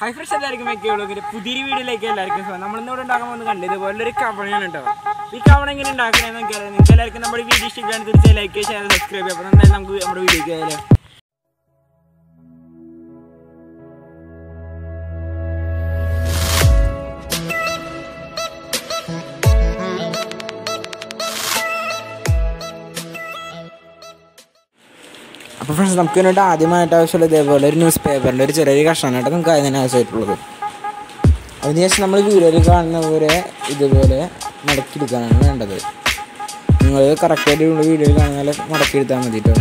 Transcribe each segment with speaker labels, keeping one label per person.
Speaker 1: High fresh എല്ലാവർക്കും ഒക്കെ ഇങ്ങനെ പുതിയ വീഡിയോയിലേക്ക് എല്ലാവർക്കും സ്വാഗതം. നമ്മൾ ഇന്നിവിടെ ഉണ്ടാക്കാൻ പോകുന്ന കണ്ടത് ഇതുപോലെ ഒരു കവണയാണ് കേട്ടോ. ഈ കവണ എങ്ങനെ ഉണ്ടാക്കണമെന്ന് നോക്കിയാൽ നിങ്ങൾക്ക് എല്ലാവർക്കും നമ്മുടെ വീഡിയോ ഇഷ്ടമാണ് തീർച്ചയായും ലൈക്ക് ഷെയർ സബ്സ്ക്രൈബ് ചെയ്യാം. അപ്പോൾ നമുക്ക് നമ്മുടെ വീഡിയോ ആയാലോ അപ്പോൾ ഫ്രണ്ട്സ് നമുക്ക് വേണ്ടി ആദ്യമായിട്ട് ആവശ്യമുള്ള ഇതേപോലെ ഒരു ന്യൂസ് പേപ്പറിന്റെ ഒരു ചെറിയൊരു കഷ്ണമായിട്ട് നമുക്ക് അതിന് ആവശ്യമായിട്ടുള്ളത് അതിനുശേഷം നമ്മൾ വീഡിയോയിൽ കാണുന്ന പോലെ ഇതുപോലെ മടക്കിയെടുക്കാനാണ് വേണ്ടത്. നിങ്ങൾ കറക്റ്റായിട്ട് വീഡിയോയിൽ കാണുന്ന മടക്കിയെടുത്താൽ മതി കേട്ടോ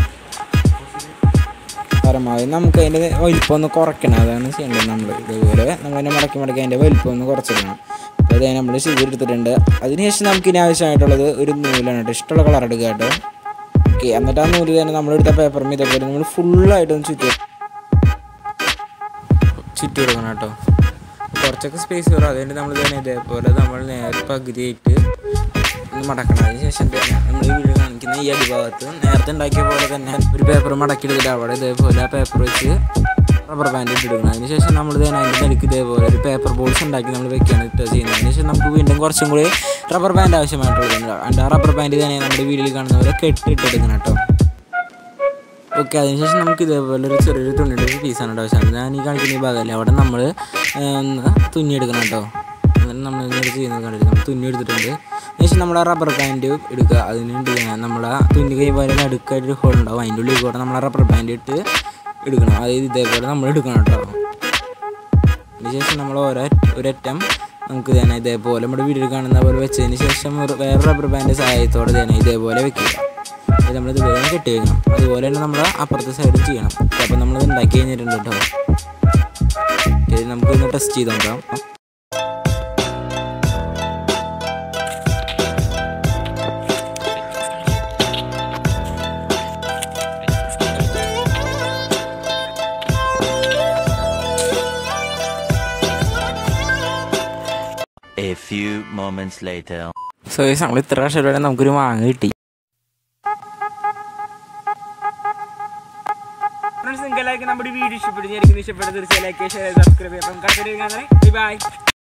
Speaker 1: പരമാവധി നമുക്ക് അതിന്റെ വലിപ്പം ഒന്ന് കുറയ്ക്കണം. അതാണ് ചെയ്യേണ്ടത് നമ്മൾ ഇതുപോലെ നമ്മൾ അതിനെ മടക്കി മടക്കി അതിന്റെ വലിപ്പം ഒന്ന് കുറച്ചിടണം. അപ്പോൾ അത് നമ്മൾ ചെയ്തെടുത്തിട്ടുണ്ട്. അതിനുശേഷം നമുക്ക് ഇനി ആവശ്യമായിട്ടുള്ളത് ഒരു നൂലാണ് കേട്ടോ ഇഷ്ടമുള്ള കളർ എടുക്കുക കേട്ടോ ഓക്കെ എന്നിട്ട് ആ നൂൽ തന്നെ നമ്മളെടുത്ത പേപ്പറിൽ ഇതേപോലെ നമ്മൾ ഫുള്ളായിട്ടൊന്ന് ചുറ്റി ചുറ്റി കൊടുക്കണം കേട്ടോ. കുറച്ചൊക്കെ സ്പേസ് വരും അതുകൊണ്ട് നമ്മൾ തന്നെ ഇതേപോലെ നമ്മൾ നേരെ പകുതിയായിട്ട് മടക്കണം. അതിന് ശേഷം നമ്മൾ ഈ വീഡിയോ കാണിക്കുന്ന ഈ അടിഭാഗത്ത് നേരത്തെ ഉണ്ടാക്കിയ പോലെ തന്നെ ഒരു പേപ്പർ മടക്കിയെടുത്തിട്ട് അവിടെ ഇതേപോലെ ആ പേപ്പർ വെച്ച് റബ്ബർ ബാൻഡ് ഇട്ടിടുന്നത് അതിനുശേഷം നമ്മൾ അതിന്റെ നിലയ്ക്ക് ഇതേപോലെ ഒരു പേപ്പർ ബോൾസ് ഉണ്ടാക്കി നമ്മൾ വെക്കുകയാണ് ഇട്ട് ചെയ്യുന്നത് അതിനുശേഷം നമുക്ക് വീണ്ടും കുറച്ചും കൂടി റബ്ബർ ബാൻഡ് ആവശ്യമായിട്ടുള്ളത് അതിന്റെ ആ റബ്ബർ ബാൻഡ് തന്നെ നമ്മുടെ വീഡിയോയിൽ കാണുന്ന പോലെ കെട്ടിട്ടെടുക്കണം കേട്ടോ ഓക്കെ അതിനുശേഷം നമുക്ക് ഇതേപോലെ ഒരു ചെറിയൊരു തുണിയുടെ ഒരു പീസാണ് ആവശ്യം. ഞാൻ ഈ കാണിക്കുന്ന ഈ ഭാഗമല്ലേ അവിടെ നമ്മൾ ഒന്ന് തുന്നിയെടുക്കണം കേട്ടോ. അങ്ങനെ നമ്മൾ ഇങ്ങനെ ചെയ്യുന്നത് കണ്ടിട്ട് നമ്മൾ തുന്നി എടുത്തിട്ടുണ്ട്. അതിനുശേഷം നമ്മൾ ആ റബ്ബർ ബാൻഡ് എടുക്കുക. അതിനുണ്ട് നമ്മൾ ആ തുന്നി കഴിയുമ്പോൾ നടുക്കായിട്ട് ഒരു ഹോൾ ഉണ്ടാവും. അതിന്റെ ഉള്ളിൽ കൂടെ നമ്മൾ ആ റബ്ബർ ബാൻഡ് ഇട്ട് എടുക്കണം. അതായത് ഇതേപോലെ നമ്മൾ എടുക്കണം കേട്ടോ. അതിനുശേഷം നമ്മൾ ഓരോ ഒരറ്റം നമുക്ക് തന്നെ ഇതേപോലെ നമ്മുടെ വീട്ടിൽ കാണുന്ന പോലെ വെച്ചതിന് ശേഷം വേറെ റബ്ബർ ബാൻഡ് സഹായത്തോടെ തന്നെ ഇതേപോലെ വെക്കുക. അത് നമ്മൾ ഇതുപോലെ കെട്ടി വെക്കണം അതുപോലെ തന്നെ നമ്മൾ അപ്പുറത്തെ സൈഡ് ചെയ്യണം. അപ്പോൾ നമ്മൾ ഉണ്ടാക്കി കഴിഞ്ഞിട്ടുണ്ട് കേട്ടോ. നമുക്ക് ഒന്ന് ടെസ്റ്റ് ചെയ്ത് നോക്കാം.
Speaker 2: A few moments later.
Speaker 1: So നമ്മൾ ഇത്ര വർഷം നമുക്കൊരു മാങ്ങ കിട്ടി. ഫ്രണ്ട്സ് നിങ്ങൾക്ക് നമ്മുടെ വീഡിയോ ഇഷ്ടപ്പെടുന്നു. ഇഷ്ടപ്പെടുന്നത് തീർച്ചയായും ലൈക്ക് ഷെയർ സബ്സ്ക്രൈബ് ചെയ്യാം. ബൈ